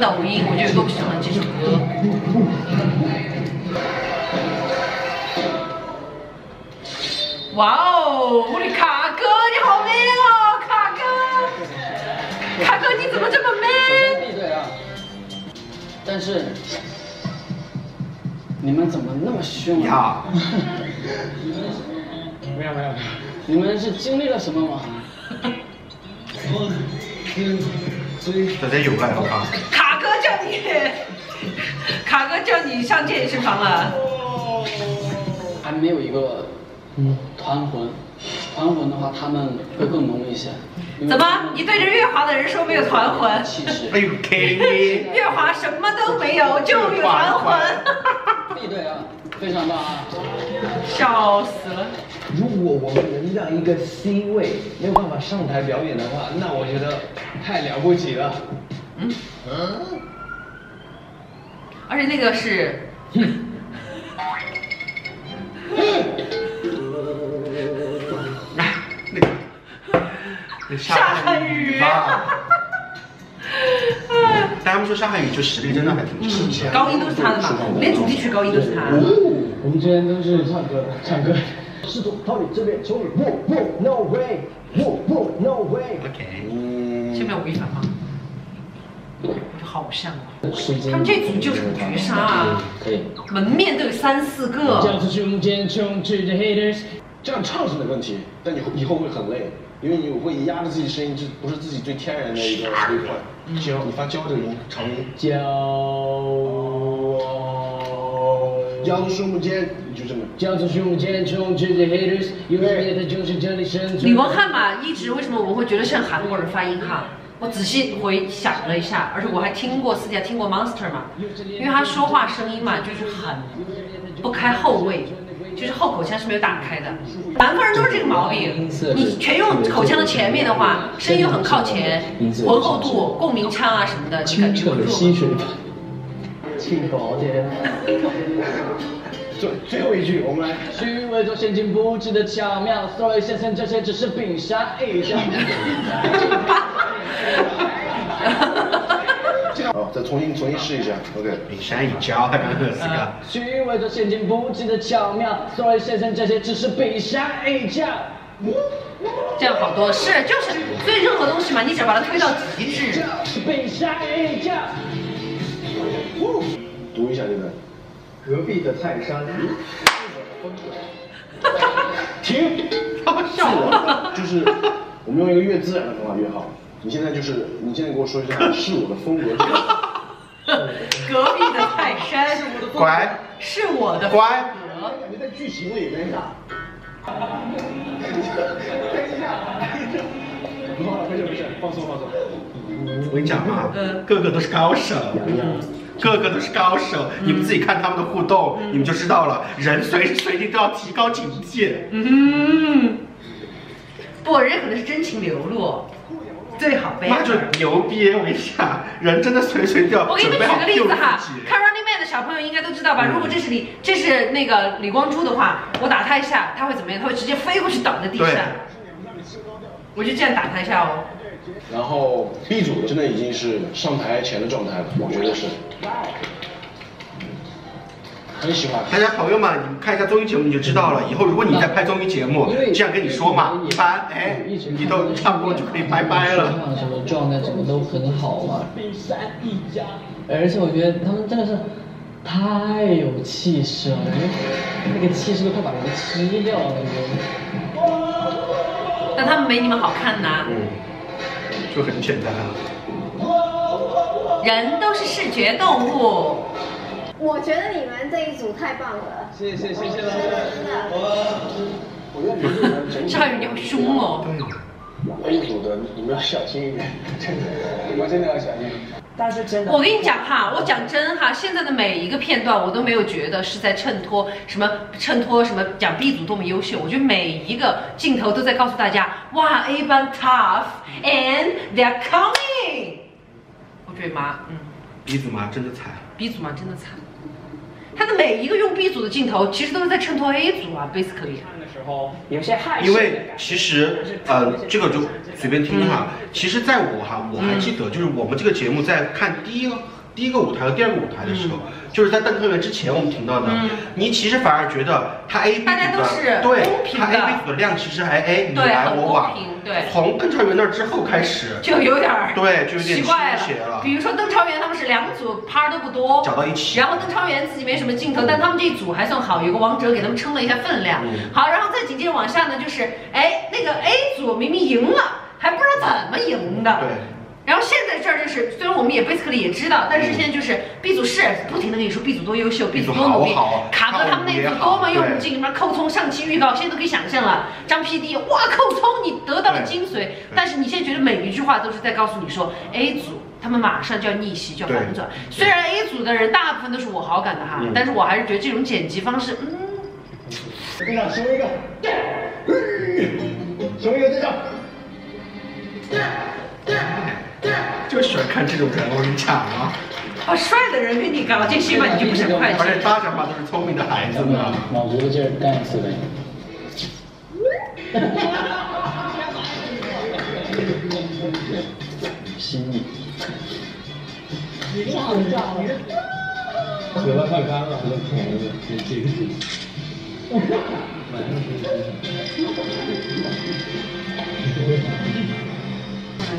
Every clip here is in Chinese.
抖音，我就有多喜欢这首歌。哇哦，我的卡哥你好 man 哦，卡哥，卡哥你怎么这么 man？闭嘴啊！但是你们怎么那么凶啊？没有没有没有，你们是经历了什么吗？大家有爱好吧？卡哥叫你，卡哥叫你上健身房了。还没有一个团魂，团魂的话他们会更浓一些。怎么？你对着月华的人说没有团魂？哎。呦，K 你，月华什么都没有，就有团魂，闭嘴啊！非常棒啊！笑死了。如果我们能让一个 C 位没有办法上台表演的话，那我觉得太了不起了。嗯嗯而且那个是，哎，那个，那沙汉语吧。但他们说沙汉语就实力真的还挺强。高音都是他的嘛，连主题曲高音都是他。我们之前都是唱歌唱歌，试图逃离这边冲你，不不，no way，不不，no way。OK，下面我违反吗？我觉得好像啊，他们这组就是个绝杀啊，可以。门面都有三四个。叫出胸间充斥着 haters，这样唱是没问题，但以后以后会很累，因为你会压着自己声音，这不是自己最天然的一个一款。娇，你发娇这个音，长音。骄腰的胸间，你就这么。叫出胸间充斥着 haters，有人也他就是这里生存。李文翰嘛，一直为什么我会觉得像韩国人发音哈？我仔细回想了一下，而且我还听过私底下听过 Monster 嘛，因为他说话声音嘛就是很不开后位，就是后口腔是没有打开的。南方人都是这个毛病，你全用口腔的前面的话，声音又很靠前，浑厚度、共鸣腔啊什么的，你感觉不住。最最后一句，我们来。虚伪做陷阱布置的巧妙，sorry 先生，这些只是冰山一角。好，再重新重新试一下，OK。冰山一角，他刚刚是个。虚伪做陷阱布置的巧妙，sorry 先生，这些只是冰山一角。这样好多是就是，所以任何东西嘛，你只要把它推到极致，冰山一角。读一下这个。隔壁的泰山。咦，是我的风格停。好笑我！就是我们用一个越自然的方法越好。你现在就是，你现在给我说一下，是我的风格。隔壁的泰山乖，是我的乖风格感觉在剧情里面呀。不好了，没事没事，放松放松。我跟你讲啊，个个都是高手，个个都是高手。你们自己看他们的互动，你们就知道了。人随时随地都要提高警戒。嗯，不，人家可能是真情流露，最好呗。妈就牛逼！我跟你讲，人真的随时随地要我给你们举个例子哈，看 Running Man 的小朋友应该都知道吧？如果这是李，这是那个李光洙的话，我打他一下，他会怎么样？他会直接飞过去倒在地上对。我就这样打他一下哦。然后 B 组真的已经是上台前的状态了，我觉得是。很喜欢。大家朋友们，你们看一下综艺节目你就知道了。以后如果你在拍综艺节目，这样跟你说嘛，一般哎，你都差不多就可以拜拜了。什么状态什么都很好嘛。而且我觉得他们真的是太有气势了，我觉得那个气势都快把人吃掉了，你知道吗？但他们没你们好看呐。嗯，就很简单啊。人都是视觉动物。我觉得你们这一组太棒了，谢谢谢谢真的真的。我觉得你们整体夏雨你好凶哦。A 组的你们要小心一点，真的，你们真的要小心。但是真的，我跟你讲哈，我讲真哈，现在的每一个片段我都没有觉得是在衬托什么衬托什么讲 B 组多么优秀，我觉得每一个镜头都在告诉大家，哇 A 班 tough and they're coming。我觉得妈，嗯 B 组嘛真的惨，，B 组嘛真的惨，他的每一个用 B 组的镜头，其实都是在衬托 A 组啊，basically。有些害羞因为其实呃，这个就随便听哈。嗯。其实，在我哈，我还记得，就是我们这个节目在看第一个第一个舞台和第二个舞台的时候，就是在邓特园之前我们听到的，嗯。你其实反而觉得他 A B 组大家都是的。对他 A B 组的量其实还哎你来我往，对。从邓超元那儿之后开始，就有点儿对，就有点了。比。如说邓超元他们是两组趴都不多，搅到一起。然后邓超元自己没什么镜头，但他们这一组还算好，有个王哲给他们撑了一下分量。嗯。好，然后再紧接着往下呢，就是哎那个 A 组明明赢了，还不知道怎么赢的。对。然后现在这儿就是，虽然我们也 basically 也知道，但是现在就是 B 组是不停的跟你说 B 组多优秀，B 组多努力。卡哥他们那组多么用劲，什么寇聪上期预告，现在都可以想象了。张 PD，哇，寇聪你得到了精髓，但是你现在觉得每一句话都是在告诉你说 A 组他们马上就要逆袭，就要反转。虽然 A 组的人大部分都是我好感的哈，但是我还是觉得这种剪辑方式，嗯，队长，熊一个，熊一个队长。就喜欢看这种人，我跟你讲啊，把帅的人跟你搞这些吧，你就不想快而且进。大家嘛都是聪明的孩子呢。卯足了劲儿干一次呗。心意。有了快干了，就便宜了，你这个。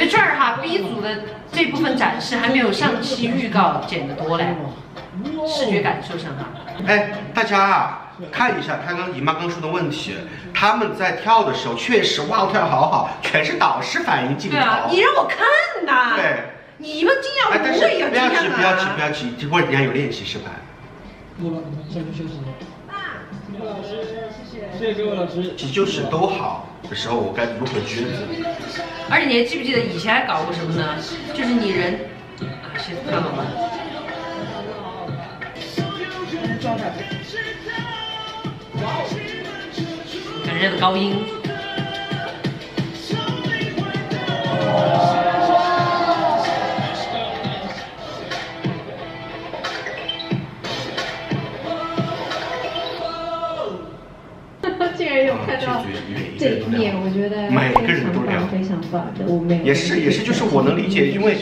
觉得这儿哈 B 组的这部分展示还没有上期预告剪得多嘞，视觉感受上哈。哎，大家啊，看一下他刚姨妈刚说的问题，他们在跳的时候确实哇跳好好，全是导师反应镜头。对啊，你让我看呐。对。你们这样哎，但是我也要这样不要急，不要急，啊不。要急，这会儿人家有练习示范。谢谢各位老师。其实就是都好的时候，我该如何抉择？而且你还记不记得以前还搞过什么呢？就是你人啊，现在看了吗？感觉的高音。也是也是，就是我能理解，因为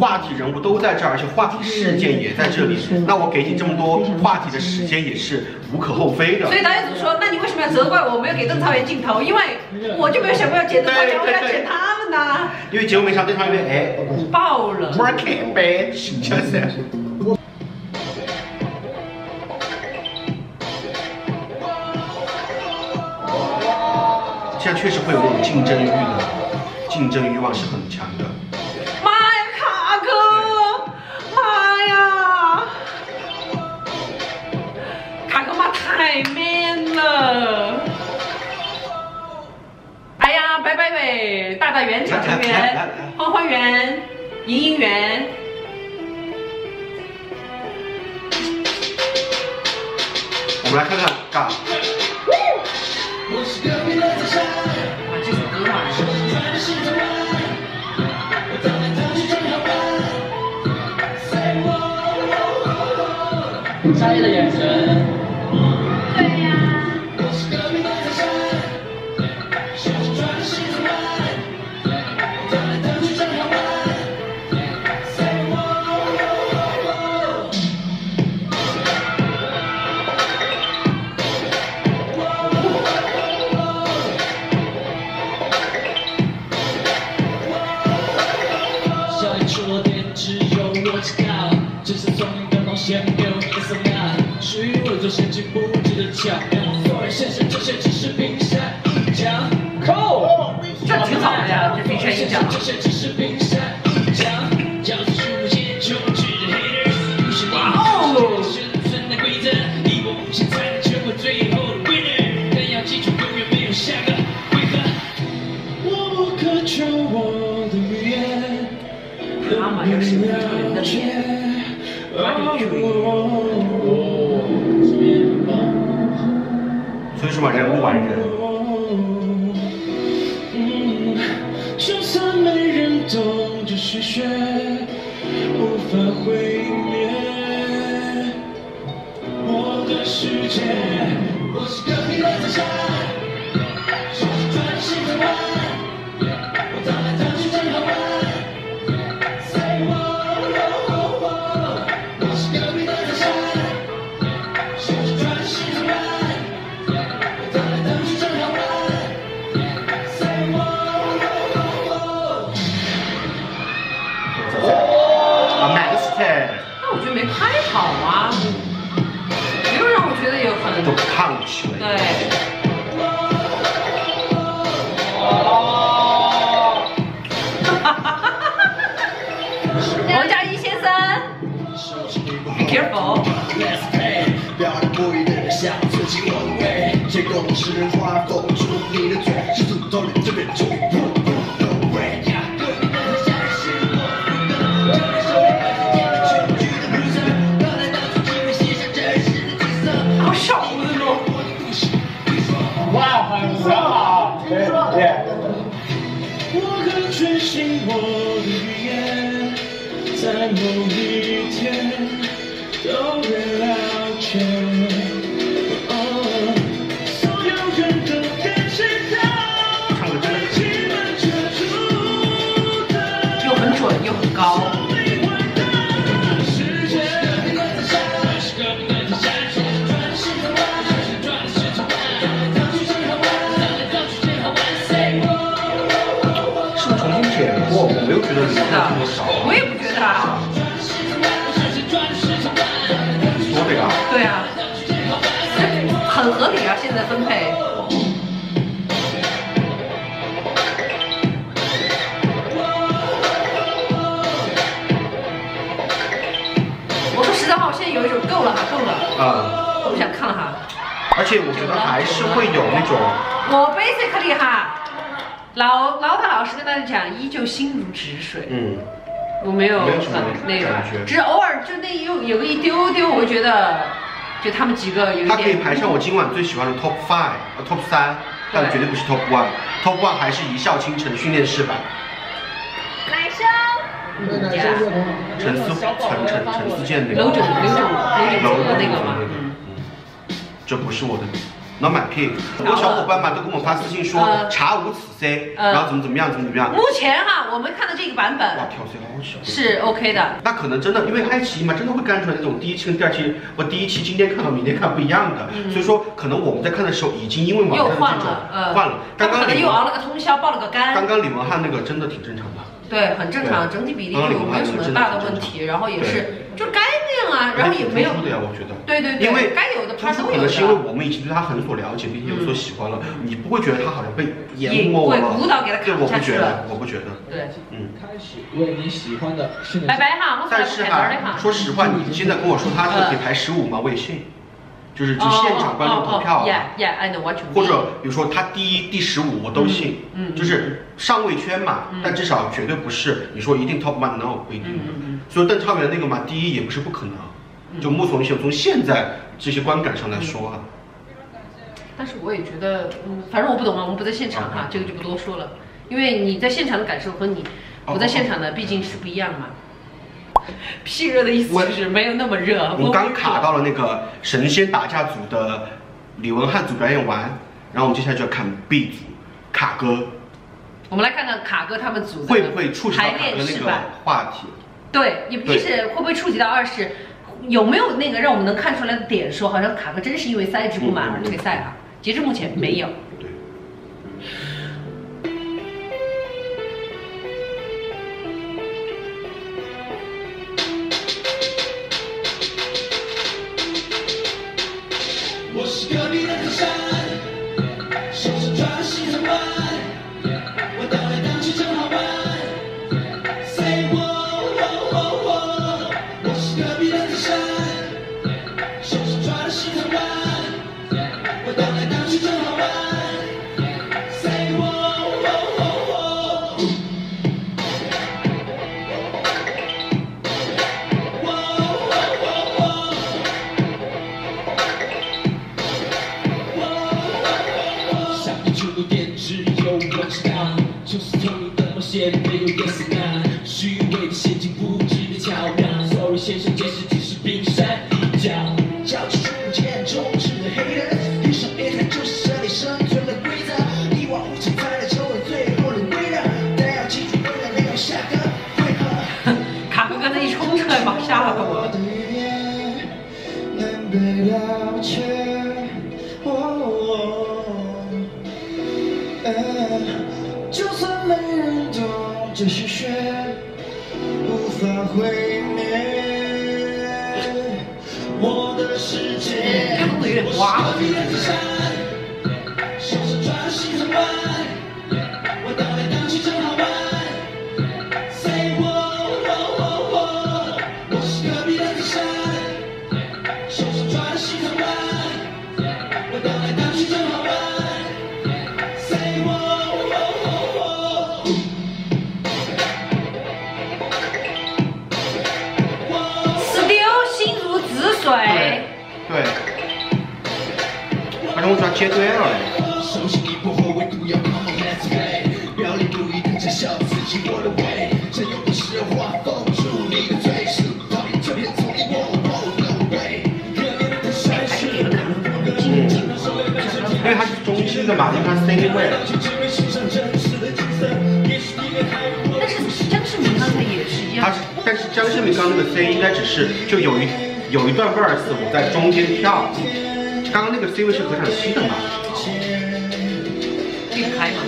话题人物都在这儿，而且话题事件也在这里，那我给你这么多话题的时间也是无可厚非的所。以导演组说，那你为什么要责怪我没有给邓超元镜头？因为我就没有想过要剪邓超元，我要剪他们呐，因为节目没上，对方因为哎爆了。，working bitch，就是。现在确实会有那种竞争欲的，竞争欲望是很强的。妈呀，卡哥！妈呀！卡哥妈太 man 了！哎呀，拜拜呗！大大圆场成员，欢欢圆，莹莹圆。我们来看看嘎，在意的眼神。置的巧妙，所有现实这些只是冰山一角。扣，这挺好的呀，这冰山一角。嘛，人无完人。就算没人懂这是血，无法毁灭我的世界。我是隔壁的大 Let's play，表达不一定的笑，自己稳味。结果是人话封住你的嘴，是土豆里这边就不现在分配。我说实在话，我现在有一种够了哈，够了，啊、我不想看了哈。而且我觉得还是会有那种，我 basically 哈，老老打老师跟大家讲，依旧心如止水。嗯，我没有很那个感觉，只是偶尔就那有有个一丢丢，我会觉得就他们几个有一它可以。排上我今晚最喜欢的 top five，呃 top 三，但绝对不是 top one。top one 还是一笑倾城训练室版，来生，陈思陈陈陈思健那个。楼总楼总楼的那个吗，嗯，这不是我的。Not my pick，很多小伙伴嘛都跟我发私信说查无此 C，然后怎么怎么样怎么怎么样。目前哈我们看的这个版本哇，跳 C 好小。是 OK 的。那可能真的，因为爱奇艺嘛，真的会干出来那种第一期跟第二期，我第一期今天看到明天看不一样的，所以说可能我们在看的时候已经因为网嗯又站的这种换了，呃，换了。刚他可刚李文能又熬了个通宵，爆了个肝刚，刚李文翰那个真的挺正常的，对，很正常，整体比例刚刚李就没有什么大的问题，然后也是就该那样啊，然后也没有挺突出的呀，我觉得。对对对，因为该有的突趴都有出可能是因为。我们已经对他很所了解，并且有所喜欢了，你不会觉得他好像被淹没了，会舞蹈给他对，我不砍下去了觉得，我不觉得，对，嗯。开始为你喜欢的拜拜哈，我但是哈，说实话，你现在跟我说他是可以排十五吗？我也信，就是就现场观众投票。或者比如说他第一、第十五我都信，就是上位圈嘛，但至少绝对不是你说一定 top one no 不一定。嗯所以邓超元那个嘛，第一也不是不可能，就目从从现在这些观感上来说啊，但是我也觉得，嗯，反正我不懂啊，我们不在现场哈，这个就不多说了，因为你在现场的感受和你不在现场的毕竟是不一样嘛。屁热的意思就是没有那么热。我刚卡到了那个神仙打架组的李文翰组表演完，然后我们接下来就要看 B 组卡哥我们来看看卡哥他们组会不会触及到排卡哥那个。话题。对，一一是会不会触及到，二是有没有那个让我们能看出来的点，说好像卡哥真是因为赛制不满而退赛了？截至目前没有。对。Enriquez. 这会的他帅是因为他是中心的嘛，他 C 位。但是张世明刚才也是一样他。是，但是张世明刚那个 C 应该只是就有一有一段 verse 我在中间跳，刚刚那个 C 位是合唱 C 的嘛？避开嘛。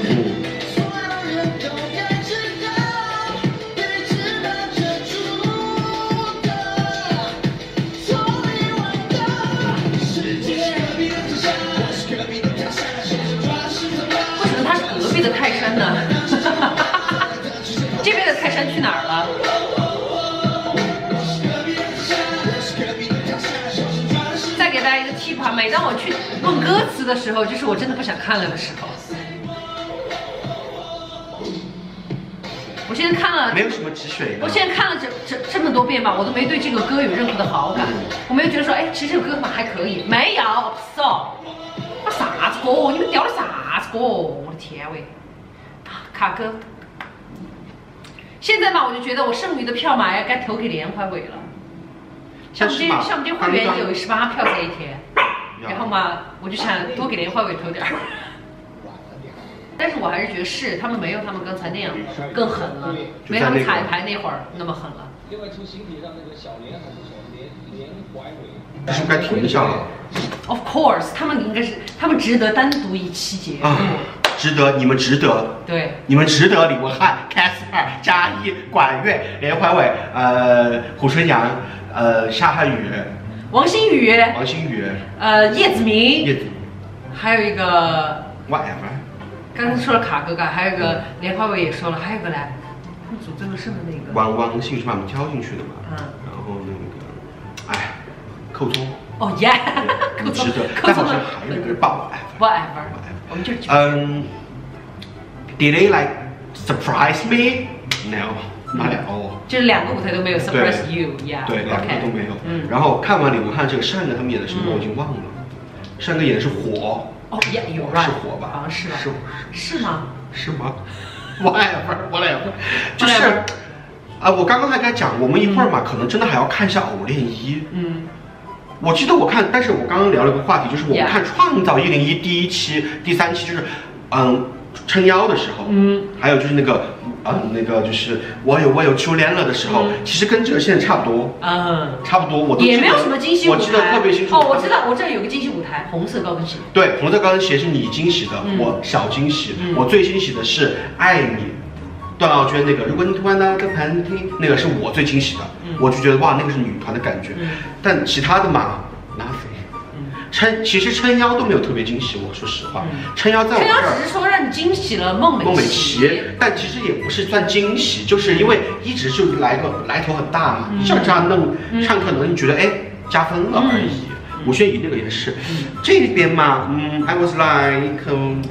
为什么他是隔壁的泰山呢？这边的泰山去哪儿了？每当我去问歌词的时候，就是我真的不想看了的时候。我现在看了，没有什么止水。我现在看了这这这么多遍吧，我都没对这个歌有任何的好感，我没有觉得说，哎，其实这个歌嘛还可以，没有，so，啊啥子歌？你们调的啥子歌？我的天喂，卡哥，现在嘛，我就觉得我剩余的票嘛，也该投给连怀伟了。像我们像我们这会员有十八票这一天，然后嘛，我就想多给连怀伟投点儿。但是我还是觉得是他们没有他们刚才那样更狠了，没他们彩排那会儿那么狠了。另外出新题让那个小莲还不错，连连怀伟。是不是该停一下了？Of course，他们应该是他们值得单独一期节目。啊，值得，你们值得，对，你们值得。李文翰、Casper、嘉一、管乐、连怀伟、呃胡春阳、呃夏汉宇、王新宇，王新宇、呃叶子明，叶子明还有一个 whatever。刚才说了卡哥哥，还有一个莲花尾也说了，还有一个嘞，他们组最后剩的那个。王王信是把我们挑进去的嘛？嗯。然后那个，哎，寇聪。哦耶，寇聪值得，但好像还有一个人报 whatever，我们就嗯，Did they like surprise me? No, not at all。就是两个舞台都没有 surprise you，yeah。对，两个都没有。嗯。然后看完李文翰这个单哥他们演的什么，我已经忘了。单哥演的是火。哦，yeah，有。是火吧？好像是吧？是是吗？是吗？Whatever, whatever，就是。啊，我刚刚还跟他讲，我们一会儿嘛，可能真的还要看一下《偶练一》。嗯。我记得我看，但是我刚刚聊了个话题，就是我们看《创造一零一》第一期、第三期，就是嗯撑腰的时候，嗯，还有就是那个嗯那个就是我有我有初恋了的时候，其实跟这个现在差不多，嗯，差不多，我都也没有什么惊喜舞台，我记得特别清楚。哦，我知道，我这儿有个惊喜舞台，红色高跟鞋。对，红色高跟鞋是你惊喜的，我小惊喜，我最惊喜的是《爱你》。段奥娟那个，如果你突然打个喷嚏，那个是我最惊喜的，我就觉得哇，那个是女团的感觉。但其他的嘛，nothing。撑其实撑腰都没有特别惊喜，我说实话，撑腰在我撑腰只是说让你惊喜了孟美孟美岐，但其实也不是算惊喜，就是因为一直就来个来头很大嘛，像这样弄唱可能你觉得哎加分了而已。吴宣仪那个也是，这边嘛，嗯，I was like，嗯。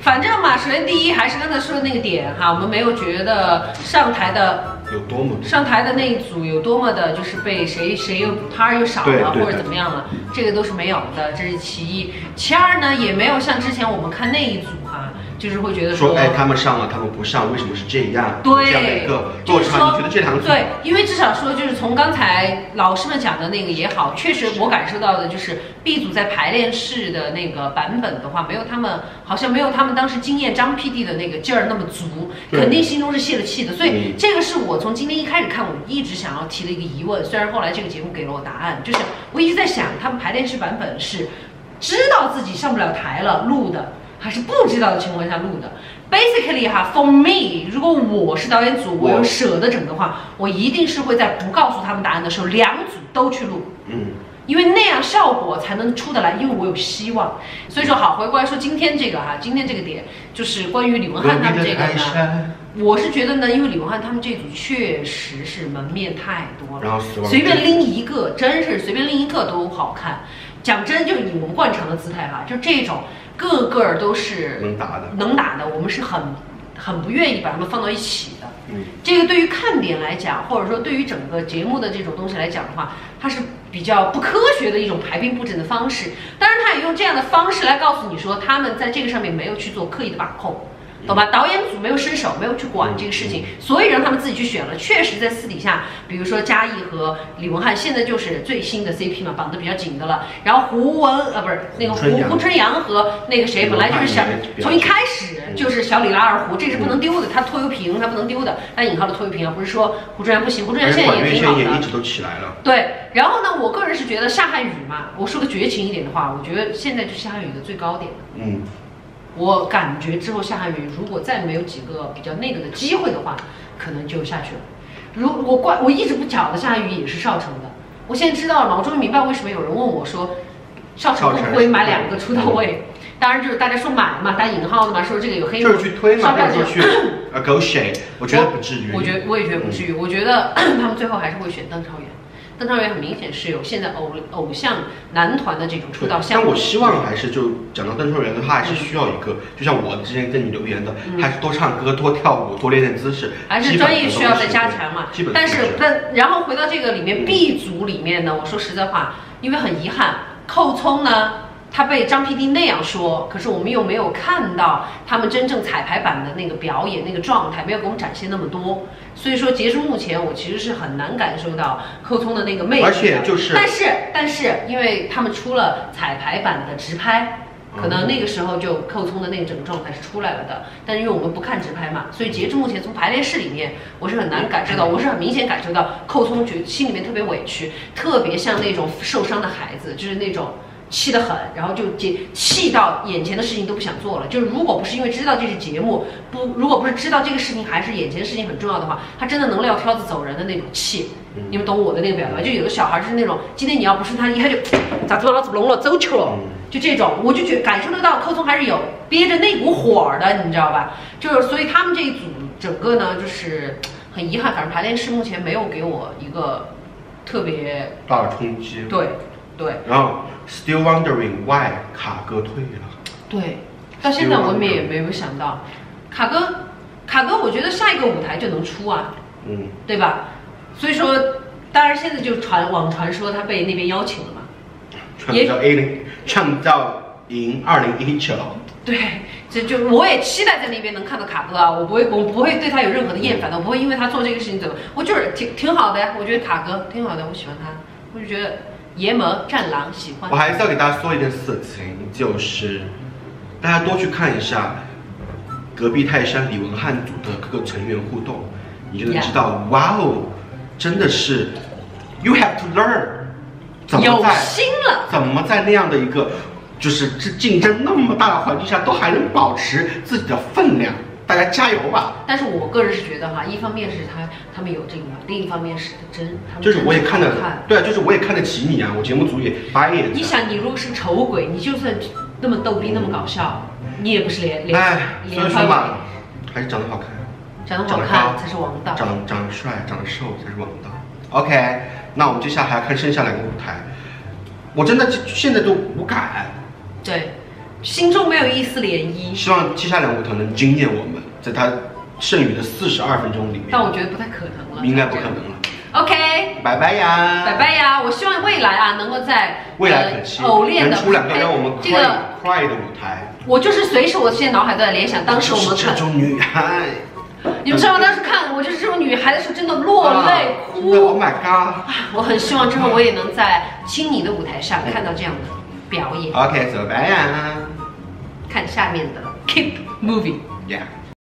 反正嘛，首先第一还是刚才说的那个点哈，我们没有觉得上台的有多么上台的那一组有多么的，就是被谁谁又他又少了或者怎么样了，这个都是没有的，这是其一。其二呢，也没有像之前我们看那一组哈、就是会觉得说，哎，他们上了，他们不上，为什么是这样？对，这样的一个就是落差，你觉得这对，因为至少说就是从刚才老师们讲的那个也好，确实我感受到的就是 B 组在排练室的那个版本的话，没有他们好像没有他们当时惊艳张 PD 的那个劲儿那么足，肯定心中是泄了气的。所以嗯这个是我从今天一开始看，我一直想要提的一个疑问。虽然后来这个节目给了我答案，就是我一直在想，他们排练室版本是知道自己上不了台了录的，还是不知道的情况下录的？Basically 哈，for me，如果我是导演组，我有舍得整的话，我一定是会在不告诉他们答案的时候，两组都去录。嗯，因为那样效果才能出得来，因为我有希望。所以说好，回过来说今天这个哈，今天这个点就是关于李文翰他们这个呢，我是觉得呢，因为李文翰他们这组确实是门面太多了，然后随便拎一个，真是随便拎一个都好看。讲真，就以我们惯常的姿态哈，就这种个个都是能打的，能打的，我们是很很不愿意把他们放到一起的。嗯，这个对于看点来讲，或者说对于整个节目的这种东西来讲的话，它是比较不科学的一种排兵布阵的方式。当然，他也用这样的方式来告诉你说，他们在这个上面没有去做刻意的把控。懂吧？导演组没有伸手，没有去管这个事情，所以让他们自己去选了。确实，在私底下，比如说嘉译和李文翰，现在就是最新的 CP 嘛，绑得比较紧的了。然后胡文呃不是那个胡胡春阳和那个谁，本来就是小从一开始就是小李拉二胡，这是不能丢的，他拖油瓶他不能丢的。但引号的拖油瓶啊，不是说胡春阳不行，胡春阳现在也挺好的。也一直都起来了。对，然后呢，我个人是觉得夏瀚宇嘛，我说个绝情一点的话，我觉得现在就是夏瀚宇的最高点了。嗯，我感觉之后夏瀚宇如果再没有几个比较那个的机会的话，可能就下去了。如我怪我一直不晓得夏雨也是少城的，我现在知道了，我终于明白为什么有人问我说，少城会不会买两个出道位？当然就是大家说买嘛，打引号的嘛，说这个有黑幕，就是去推嘛，烧票价或者说去 negotiate，我觉得不至于。我觉得我也觉得不至于，我觉得他们最后还是会选邓超元。邓超元很明显是有现在偶偶像男团的这种出道项目。但我希望还是就讲到邓超元的，他还是需要一个，就像我之前跟你留言的，嗯还是多唱歌、多跳舞、多练练姿势，还是专业需要再加强嘛基本。但是但然后回到这个里面 B 组里面呢，我说实在话，因为很遗憾，寇聪呢。他被张 PD 那样说，可是我们又没有看到他们真正彩排版的那个表演那个状态，没有给我们展现那么多。所以说，截至目前，我其实是很难感受到寇聪的那个魅力的。而且就是但是但是，因为他们出了彩排版的直拍，可能那个时候就寇聪的那个整个状态是出来了的，但是因为我们不看直拍嘛，所以截至目前从排练室里面，我是很难感受到，我是很明显感受到寇聪觉心里面特别委屈，特别像那种受伤的孩子，就是那种。气得很，然后就气气到眼前的事情都不想做了。就是如果不是因为知道这是节目，不如果不是知道这个事情还是眼前的事情很重要的话，他真的能撂挑子走人的那种气。你们懂我的那个表达？就有的小孩就是那种，今天你要不是他一看就咋做老子聋了走球了，就这种，我就觉感受得到寇聪还是有憋着那股火的，你知道吧？就是所以他们这一组整个呢，就是很遗憾，反正排练室目前没有给我一个特别大的冲击。对对然后 still wondering why 卡哥退了。对，到现在我们也没有想到，卡哥卡哥，我觉得下一个舞台就能出啊，嗯，对吧？所以说，当然现在就传网传说他被那边邀请了嘛。创造 A 零，创造营二零一九。对，这就我也期待在那边能看到卡哥啊，我不会，我不会对他有任何的厌烦的，我不会因为他做这个事情怎么，我就是挺挺好的呀，我觉得卡哥挺好的，我喜欢他，我就觉得爷们战狼喜欢。我还是要给大家说一件事情，就是大家多去看一下隔壁泰山李文翰组的各个成员互动，你就能知道哇哦，真的是 you have to learn，怎么有在怎么在那样的一个就是这竞争那么大的环境下，都还能保持自己的分量？大家加油吧！但是我个人是觉得哈，一方面是他他们有这个，另一方面是真，他们就是我也看得看，对啊，就是我也看得起你啊，我节目组也 buy it。你想，你如果是丑鬼，你就算那么逗逼，那么搞笑，你也不是连连连番以说嘛，还是长得好看，长得好看才是王道。长长得帅，长得瘦才是王道。OK，那我们接下来还要看剩下两个舞台，我真的现在都无感，对，心中没有一丝涟漪。希望接下来舞台能惊艳我们，在它剩余的四十二分钟里面，但我觉得不太可能了，应该不可能了。OK，拜拜呀，拜拜呀！我希望未来啊，能够在未来可期，呃偶练的能出两个让我们这个，cry 的舞台。我就是随时我现在脑海都在联想，当时我们看，这种女孩，你们知道当时看我就是这种女孩的时候，真的落泪哭。，Oh my god！我很希望之后我也能在亲你的舞台上看到这样的表演。OK，走拜呀看下面的 Keep Moving。，Yeah。